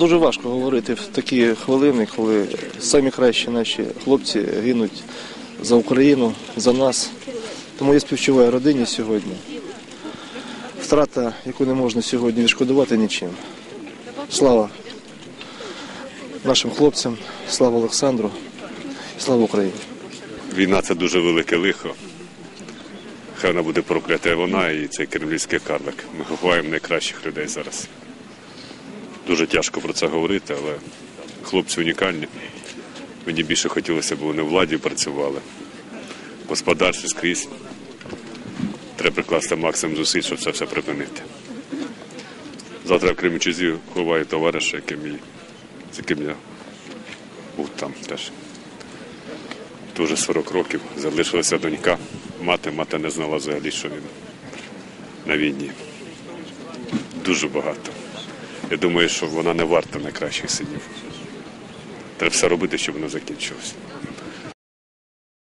Дуже важко говорити в такі хвилини, коли самі кращі наші хлопці гинуть за Україну, за нас. Тому я співчуваю родині сьогодні. Втрата, яку не можна сьогодні відшкодувати нічим. Слава нашим хлопцям, слава Олександру, слава Україні. Війна це дуже велике лихо. Хай вона буде проклята вона і цей кремлівський карлик. Ми ховаємо найкращих людей зараз. Дуже тяжко про це говорити, але хлопці унікальні. Мені більше хотілося б, вони в владі працювали. Господарстві скрізь. Треба прикласти максимум зусиль, щоб це все припинити. Завтра в Кремчузі ховаю товариша, яким я- з яким я був там теж. Дуже 40 років. Залишилася донька. Мати, мати не знала взагалі, що він на війні. Дуже багато. Я думаю, що вона не варта найкращих синів. Треба все робити, щоб воно закінчилося.